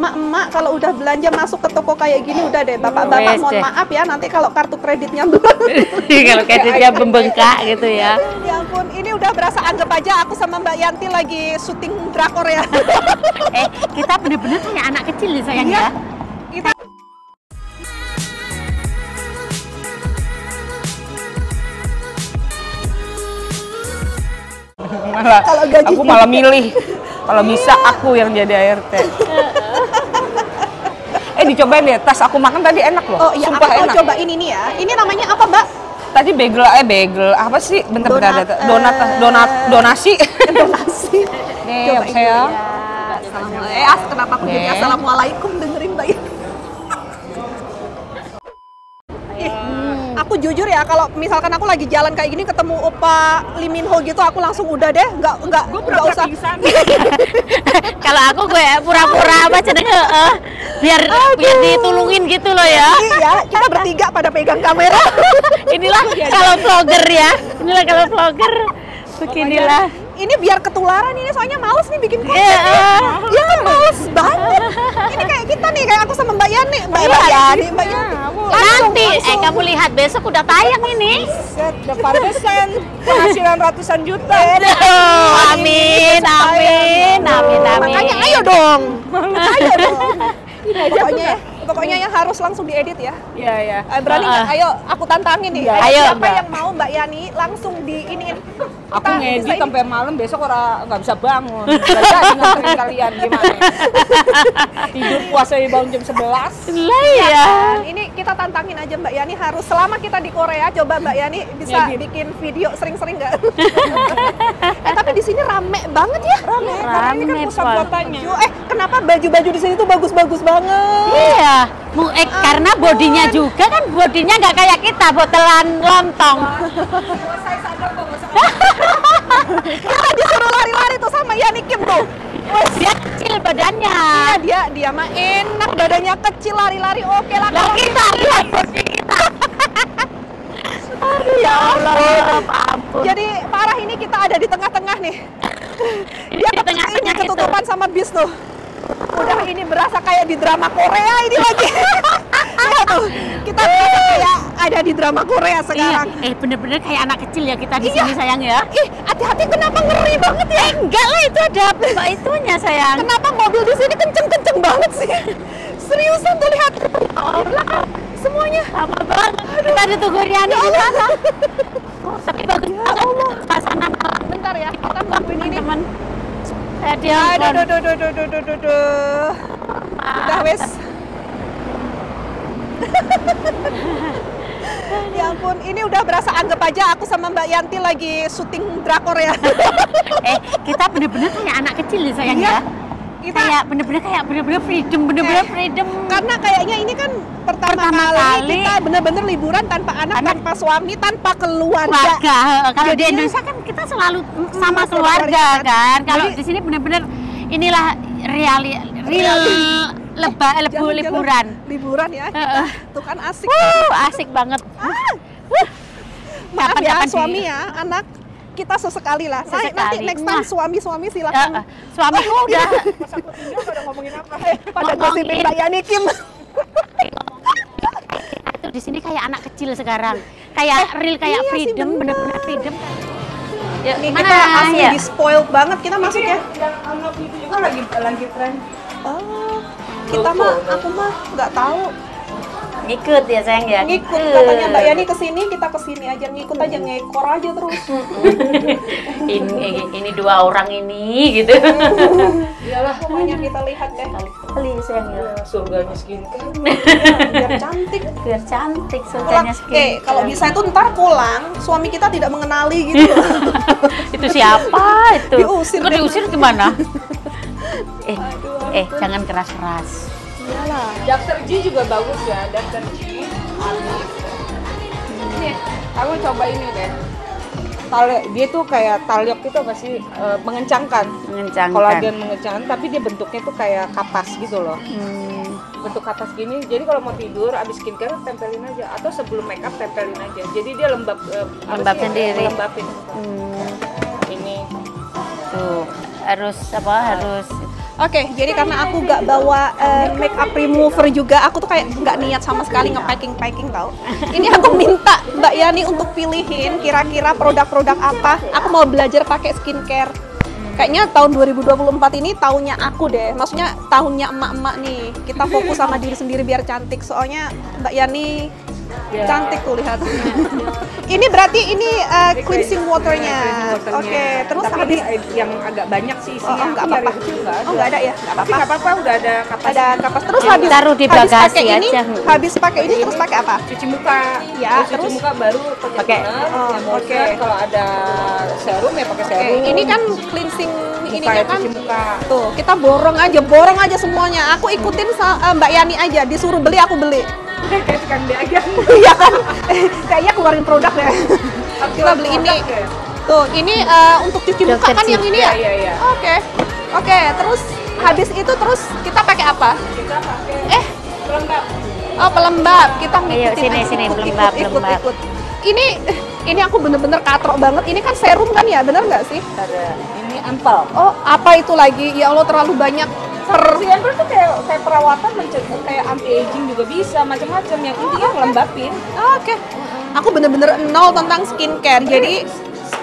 emak-emak kalau udah belanja masuk ke toko kayak gini udah deh bapak-bapak mohon deh. maaf ya nanti kalau kartu kreditnya belum Kalau kreditnya membengkak gitu ya. ya ampun ini udah berasa anggap aja aku sama Mbak Yanti lagi syuting drakor ya Eh, kita bener-bener kayak anak kecil nih sayang Iya. ya. kita malah Kalau aku malah milih kalau bisa aku yang jadi ART eh dicobain deh tas aku makan tadi enak loh. Oh iya aku sumpah mau enak. cobain ini ya. Ini namanya apa Mbak? Tadi bagel eh bagel apa sih? Bentar bentar Donat, donat eh, donat donasi. donasi. Nih saya dulu ya. Assalamualaikum. Eh, as- kenapa aku jadi Nih. assalamualaikum? Dengerin Mbak. Ih, Aku jujur ya kalau misalkan aku lagi jalan kayak gini ketemu Opa Lee Min Ho gitu aku langsung udah deh. Nggak nggak nggak usah. Kalau aku gue pura-pura apa cenderung biar biar ditulungin gitu loh ya. iya kita bertiga pada pegang kamera Inilah kalau vlogger ya. Inilah kalau vlogger. Beginilah. ini biar ketularan ini soalnya males nih bikin konten Iya. ya kan males banget ini kayak kita nih kayak aku sama Mbak Yani Mbak Iya. Yani Mbak Yani Langsung, Nanti eh langsung. kamu lihat besok udah tayang ini. set depan desain penghasilan ratusan juta Oh, amin, amin, amin, amin. makanya ayo dong ayo dong pokoknya ya, pokoknya yang harus langsung diedit ya iya iya Eh, berani nggak? Ayo, aku tantangin nih. Nggak. Ayo. Siapa yang mau Mbak Yani langsung di iniin. Aku ngedit sampai malam besok orang nggak bisa bangun nggak jadi nganterin kalian gimana tidur puasa bangun jam 11 Lah Dan ya. ini kita tantangin aja Mbak Yani harus selama kita di Korea coba Mbak Yani bisa Ngedit. bikin video sering-sering nggak? eh tapi di sini rame banget ya. Rame. karena ini kan Rame, pusat kotanya Eh kenapa baju-baju di sini tuh bagus-bagus banget? Iya, Mu- eh, karena bodinya juga kan bodinya nggak kayak kita botelan lontong. Kita disuruh lari-lari tuh sama Yani Kim tuh. Dia kecil badannya. Iya dia dia mah enak badannya kecil lari-lari oke lah. Lah Kalau kita lihat kita. Aduh ya Allah, ampun. Jadi parah ini kita ada di tengah-tengah nih. Dia di tengah-tengah ini itu. ketutupan sama bis tuh. Udah ini berasa kayak di drama Korea ini lagi. Lihat tuh, kita kayak ada di drama Korea Iya, sekarang. eh bener-bener kayak anak kecil ya kita di Iya. sini sayang ya. Ih, hati-hati kenapa ngeri banget ya? Enggak lah itu ada apa itunya sayang. Kenapa mobil di sini kenceng-kenceng banget sih? Seriusan tuh lihat. Belakang semuanya. Sama banget. Kita ditunggu Riani di sana. Oh, tapi bagus banget. Suasana malam Bentar ya, kita ngelakuin ini. teman-teman. Eh, dia Aduh, aduh, aduh, aduh, aduh, aduh, aduh, aduh. Udah wes. ya ampun, ini udah berasa anggap aja aku sama Mbak Yanti lagi syuting drakor ya. eh kita bener-bener kayak anak kecil nih sayang Iya. ya. Kita Kayak bener-bener kayak bener-bener freedom, bener-bener Eh, freedom. karena kayaknya ini kan pertama, Pertama kali, kali. kita bener-bener liburan tanpa anak, Anak. tanpa suami, tanpa keluarga. keluarga. Kalau di Indonesia kan kita selalu sama keluarga keluarga. kan. Kalau di sini bener-bener inilah reali real leba lebu liburan. Liburan ya. Kita, tuh kan asik. Wuh, asik banget. Maaf ya suami ya, anak kita sesekali lah. Nah, nanti Sesekali. next time suami-suami Ya, silakan. eh, suamiku udah pas aku tinggal pada ngomongin apa pada ngomongin. gosipin Mbak Yani Kim. itu di sini kayak anak kecil sekarang. Kayak real kayak iya freedom, bener. bener-bener freedom. Ya, Nih mana kita asli ya? di spoiled banget. Kita masuk ya. yang anak itu juga lagi lagi tren Oh, kita mah aku mah nggak tahu. Ngikut ya sayang ya. Ngikut katanya Mbak Yani ke sini, kita ke sini aja ngikut aja ngekor aja terus. ini ini dua orang ini gitu. Iyalah pokoknya kita lihat deh. Kali sayang ya. surganya skincare Biar cantik. Biar cantik Pulang, surganya eh kalau bisa itu ntar pulang suami kita tidak mengenali gitu itu siapa itu? Diusir Kok diusir gimana? eh, eh jangan keras-keras. Iyalah. Daftar G juga bagus ya, daftar G. Alif. Nih, kamu coba ini deh. Tali, dia tuh kayak talyok itu apa sih? Eh, mengencangkan. Mengencangkan. Kolagen mengencangkan, tapi dia bentuknya tuh kayak kapas gitu loh. Hmm, Bentuk kapas gini. Jadi kalau mau tidur, abis skincare tempelin aja. Atau sebelum makeup tempelin aja. Jadi dia lembab. eh, apa Lembab sendiri. Lembabin. hmm, Ini. tuh harus apa? Harus Oke, jadi karena aku nggak bawa eh, make remover juga, aku tuh kayak nggak niat sama sekali nge-packing packing tau. Ini aku minta Mbak Yani untuk pilihin kira-kira produk-produk apa. Aku mau belajar pakai skincare. Kayaknya tahun 2024 ini tahunnya aku deh. Maksudnya tahunnya emak-emak nih. Kita fokus sama diri sendiri biar cantik. Soalnya Mbak Yani Ya. cantik tuh lihat. ini berarti ini eh, cleansing waternya. Waternya. Oke, terus Tapi habis ini yang agak banyak sih Oh, isinya. oh, nggak Aku nyari apa-apa. Oh, nggak ada ya? Nggak Tapi apa-apa. nggak apa-apa, udah ada kapas. ada kapas terus Yang habis taruh di habis bagasi pakai ini aja. habis pakai ini terus pakai apa cuci muka. Ya, Terus cuci terus? muka baru pakai Oh, oke. Kalau ada serum ya pakai serum. ini kan cleansing ya, kan cuci muka. tuh kita borong aja borong aja semuanya aku ikutin sa- eh, Mbak Yani aja disuruh beli aku beli Kayak kan dia aja. iya kan kayaknya keluarin produk ya kita beli ini ya. tuh ini eh, untuk cuci muka kan yang ini ya Iya, iya, iya. oke oke terus habis itu terus kita pakai apa Kita pakai eh pelembab. Oh pelembab, kita Ayo, ngikutin sini, aja. sini, Ikut, pelembab, ikut, ikut, pelembab. ikut. Ini ini aku bener-bener katrok banget. Ini kan serum kan ya, bener nggak sih? Ada ini ampel. Oh apa itu lagi? Ya Allah terlalu banyak. Per Si ampel tuh kayak kayak perawatan mencegah kayak anti aging juga bisa macam-macam. Yang intinya. Oh, Oke, aku bener-bener nol tentang skincare. Jadi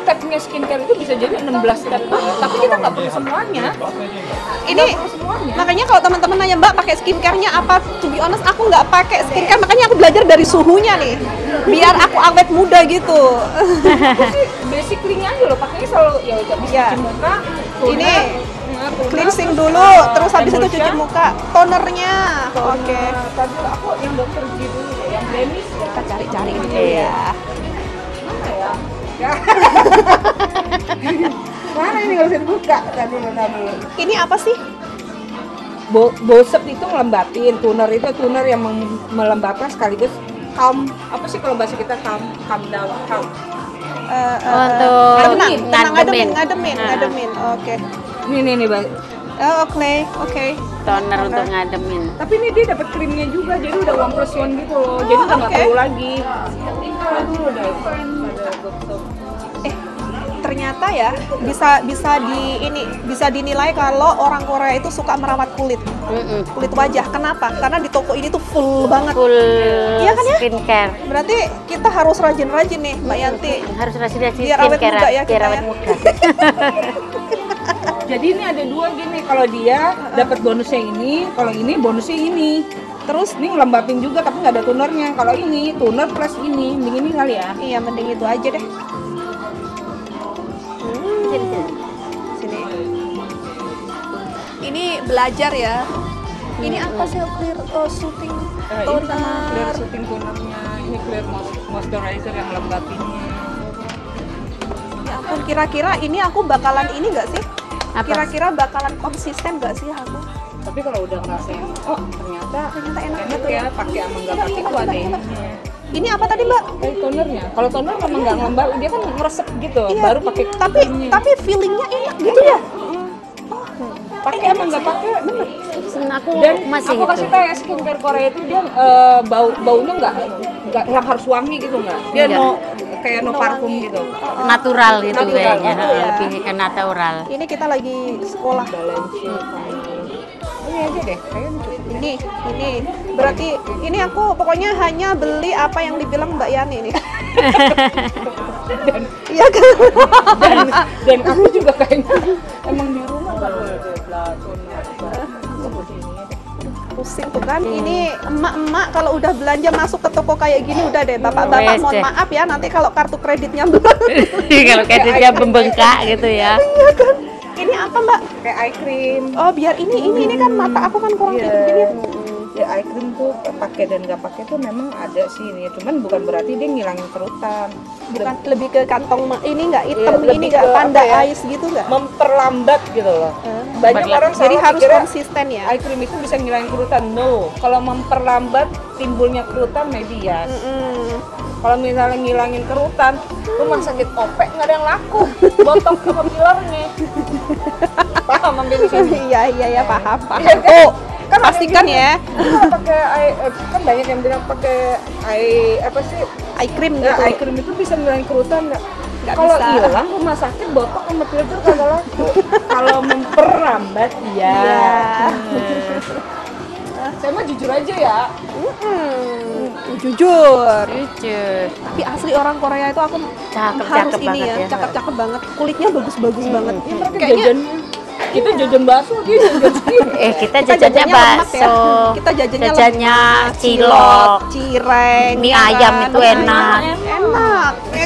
stepnya skincare itu bisa jadi 16 step tapi kita nggak perlu semuanya. Ini perlu semuanya. makanya kalau teman-teman nanya Mbak pakai skincare-nya apa? To be honest, aku nggak pakai skincare. Makanya aku belajar dari suhunya nih, biar aku awet muda gitu. basically-nya aja loh. Pakainya selalu ya udah bisa cuci muka Ini Cleansing dulu, uh, terus habis itu cuci muka. Tonernya, toner. oke. tadi aku yang dokter G dulu ya yang blemish ya Kita cari-cari ini Iya. ya. mana ya Ya. mana ini nggak bisa dibuka tadi Ini apa sih? Bo bosep itu ngelembapin, tuner itu tuner yang melembabkan sekaligus calm apa sih kalau bahasa kita calm calm down calm Eh, eh, Untuk ngademin, ngademin. ngademin, Nah. ngademin. Oke. ini nih nih Bang. Oh, oke, oke. toner Oke. untuk ngademin tapi ini dia dapat krimnya juga jadi udah one plus one gitu loh jadi udah nggak oke. perlu lagi gosok Eh, ternyata ya bisa bisa di ini bisa dinilai kalau orang Korea itu suka merawat kulit, Mm-mm. kulit wajah. Kenapa? Karena di toko ini tuh full banget. full Iya kan ya? skincare Berarti kita harus rajin-rajin nih, Mbak Yanti. harus rajin-rajin Biar awet skincare muda ya biar kita awet ya. jadi ini ada dua gini kalau dia dapat bonusnya ini kalau ini bonusnya ini. Terus nih ngelembapin juga tapi nggak ada tunernya. Kalau ini tuner plus ini. Mending ini kali ya. Iya, mending itu aja deh. Hmm, sini. Ini belajar ya. Ini apa sih? Clear oh, shooting Eh, ini sama clear toner? shooting tonernya. Ini clear mois- moisturizer yang lembapinnya Ya ampun, kira-kira ini aku bakalan ini nggak sih? Kira-kira bakalan konsisten nggak sih aku? tapi kalau udah ngerasain oh ternyata Ternyata enak enak gitu ya pakai sama nggak pakai itu ada ini Ini apa tadi Mbak? Eh, tonernya. Kalau toner memang nggak ngelembap dia kan ngeresep gitu. Iya, baru pakai tapi tapi feelingnya enak gitu ya. Pakai sama nggak pakai bener aku dan masih aku gitu kasih tahu ya skincare Korea itu dia eh, bau baunya nggak nggak yang harus wangi gitu nggak dia Enggak. no kayak no parfum gitu natural gitu Natural, kayaknya ya. lebih ke natural Ini kita lagi sekolah. Ini aja deh Ini, ini berarti ini aku pokoknya hanya beli apa yang dibilang Mbak Yani nih. Iya kan? dan dan aku juga kayaknya emang Pusing tuh kan. Ini emak-emak kalau udah belanja masuk ke toko kayak gini udah deh. Bapak-bapak mohon deh. maaf ya nanti kalau kartu kreditnya belum. kalau kayaknya membengkak gitu ya Iya kan? Ini apa Mbak? kayak eye cream Oh biar ini ini ini kan mata aku kan kurang Iya. tidur jadi ya eye cream tuh pakai dan nggak pakai tuh memang ada sih ini cuman bukan berarti dia ngilangin kerutan bukan lebih ke kantong ini nggak hitam Iya, ini nggak ke panda ya? ice gitu nggak? memperlambat gitu loh banyak Memperlambat. orang Jadi harus konsisten ya. eye cream itu bisa ngilangin kerutan no kalau memperlambat timbulnya kerutan maybe yes Mm-mm. kalau misalnya ngilangin kerutan rumah sakit opek nggak ada yang laku botok sama fillernya paham ambil Iya iya ya paham paham. Iya kan? Oh Kan pastikan ya Kalau pakai eye, eh, kan banyak yang bilang pakai eye apa sih eye cream ya gitu. eye cream itu bisa ngilangin kerutan nggak Kalau hilang rumah sakit botok sama filter kagak laku. Kalau memperambat iya. Iya. Nah, saya mah jujur aja ya. Hmm, jujur. Jujur. Tapi asli orang Korea itu aku Cakep, harus cakep ini banget ya, ya. cakep-cakep banget. Kulitnya bagus-bagus banget. Ya, Kayaknya jajan kita jajan bakso dia jajan. Eh kita jajannya lemak bakso. Kita jajannya, Jajannya lemak, cilok. cireng, Mie ya ayam itu Mie enak. ayam Enak. ya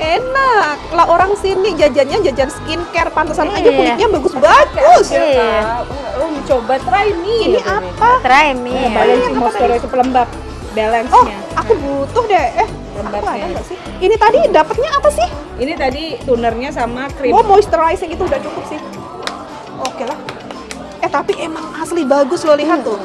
enak. Lah orang sini jajannya jajan skincare, pantesan aja Iya. kulitnya bagus-bagus. Iya. Lo mencoba try nih. Ini katanya. apa? Try mie. Balancing moisturizer pelembab Oh, balance-nya. aku butuh deh. Eh, Lembabnya. ada nggak sih? Ini tadi dapatnya apa sih? Ini tadi tonernya sama krim. Oh, moisturizing itu udah cukup sih. Oke lah. Eh, tapi emang asli bagus loh lihat tuh.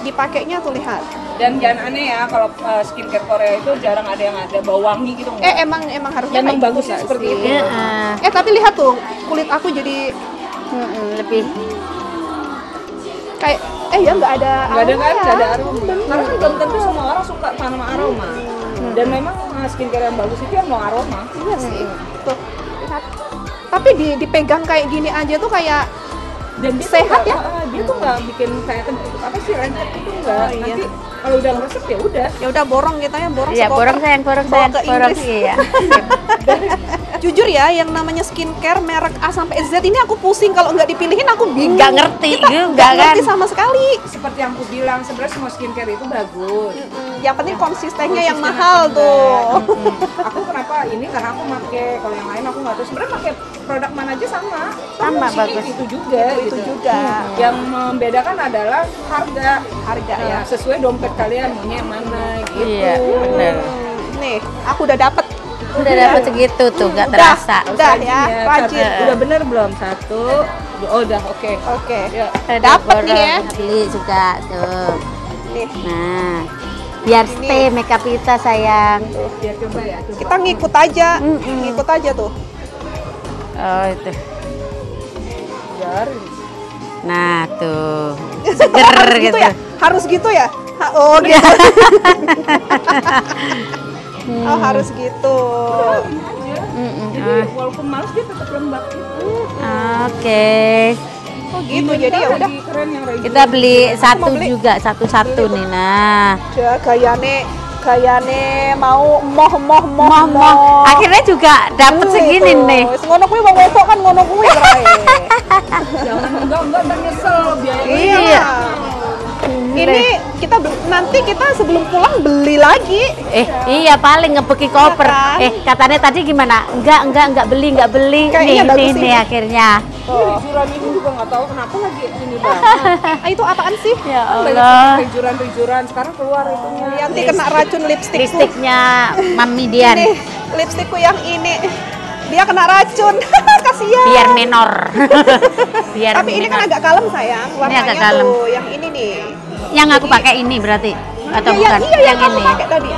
Dipakainya tuh lihat. Dan jangan aneh ya kalau uh, skincare Korea itu jarang ada yang ada bau wangi gitu Eh, enggak. emang emang harusnya Memang kayak bagus gitu nggak seperti sih? itu. Heeh. Eh, tapi lihat tuh kulit aku jadi Mm-mm, lebih kayak eh ya nggak ada Enggak ada kan? Enggak ada ya. aroma. Karena kan belum tentu semua orang suka tanaman aroma. Dan memang uh, skincare yang bagus itu yang mau aroma. Iya sih. Tuh, lihat. Tapi di, dipegang kayak gini aja tuh kayak Dan dia Sehat tuh ya? nggak- uh, dia tuh nggak bikin kayak apa sih rencet itu enggak. Oh, iya. Nanti kalau udah ngeresep ya udah. ya udah borong kita ya borong Iya, sekotak. borong sayang, borong sayang, borong iya. Jujur ya, yang namanya skincare merek A sampai Z ini aku pusing kalau nggak dipilihin aku bingung. Nggak ngerti Kita nggak kan. ngerti sama sekali. Seperti yang aku bilang sebenarnya semua skincare itu bagus. Mm, Yang penting konsistennya yang Konsisten mahal aja. tuh. Mm-mm. aku kenapa ini karena aku pakai kalau yang lain aku nggak tahu sebenarnya pakai produk mana aja sama Sama, bagus. itu juga Itu gitu. juga. Hmm. yang membedakan adalah harga Harga Nah, ya. sesuai dompet kalian maunya yang mana gitu Iya, benar. Hmm, Nih, aku udah dapet. Udah dapat segitu tuh, nggak terasa. Udah ya, rajin. Kat. udah bener belum satu oh udah oke Oke. ya Ada Dapet nih ya. Beli juga tuh. Nih, Nah, biar Ini. stay makeup kita sayang. biar coba ya coba kita ngikut aja, Mm-mm. ngikut aja tuh. Oh itu. biar Nah tuh. Seger harus gitu gitu. ya? Harus gitu ya? Oh gitu. Oh harus gitu. Mm-mm. jadi walaupun males dia tetap lembab gitu Oke. Oh gitu. Jadi ya udah. keren yang. Kita beli satu beli. juga, satu-satu nih. Nah, Ya gayane gayane mau moh moh moh moh moh. Akhirnya juga dapet Hmm, segini itu. nih. Wis ngono kuwi wong wedok kan ngono kuwi jangan enggak enggak nyesel biaya Iya. Ini kita nanti kita sebelum pulang beli lagi. Eh, iya paling ngebeki koper. kan? Eh, katanya tadi gimana? Enggak, enggak, enggak beli, enggak beli. Kayaknya nih, nih, nih akhirnya. Ini rijuran ini juga nggak tahu kenapa lagi ini banget. Ah, itu apaan sih? Ya Banyak Allah. rijuran-rijuran sekarang keluar itunya. Yanti kena racun lipstikku. Lipstiknya Mami Dian. Nih, lipstikku yang ini. Dia kena racun. Kasihan. Biar menor. Biar Tapi ini kan menor. agak kalem sayang. Warnanya agak kalem. tuh yang ini nih. Yang aku pakai ini berarti atau Iya, bukan? iya, yang, yang ini. pakai tadi.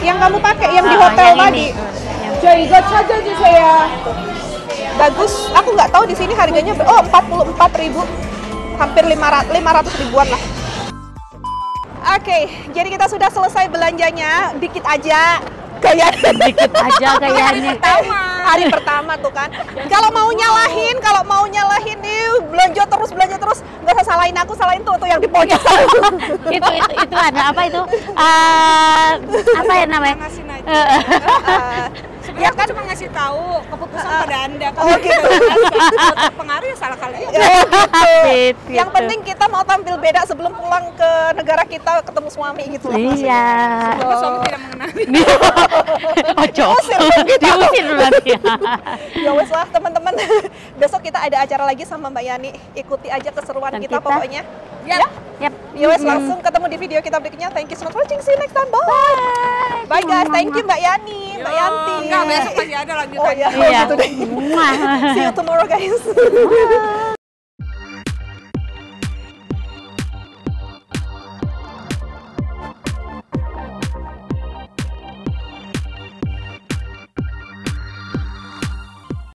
Yang kamu pakai yang di Oh, hotel yang tadi. ini. Yang- Jaga saja sih saya. Bagus. Aku nggak tahu di sini harganya oh 44.000 hampir 500 500 ribuan lah. Oke, jadi kita sudah selesai belanjanya, dikit aja kayak Dikit aja kayaknya. Hari pertama tuh kan. Kalau mau nyalahin, kalau mau nyalahin nih belanja terus belanja terus, nggak usah salahin aku, salahin tuh tuh yang di pojok. itu itu itu ada apa itu? Eh, apa ya namanya? Ah, Ya kan cuma ngasih tahu keputusan pada anda. Oh, gitu. Kalau pengaruh ya salah kalian. ya gitu. Gitu. Yang penting kita mau tampil beda sebelum pulang ke negara kita ketemu suami gitu loh. Iya. Kalau suami tidak mengenali. Ojo. Diusir berarti. ya wes lah teman-teman besok kita ada acara lagi sama Mbak Yani ikuti aja keseruan kita, kita? pokoknya Ya. Yap. ya wes langsung ketemu di video kita berikutnya. Thank you so much for watching. See you next time. Bye. Bye. Guys. Thank you Mbak Yani Mbak Yanti. Enggak, besok masih ada lanjutannya. oh ya Iya. gitu deh. Muah. see you tomorrow guys